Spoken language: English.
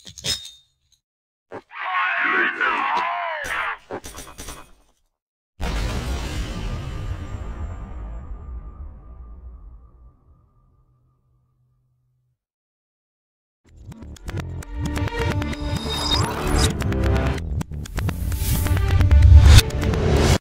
you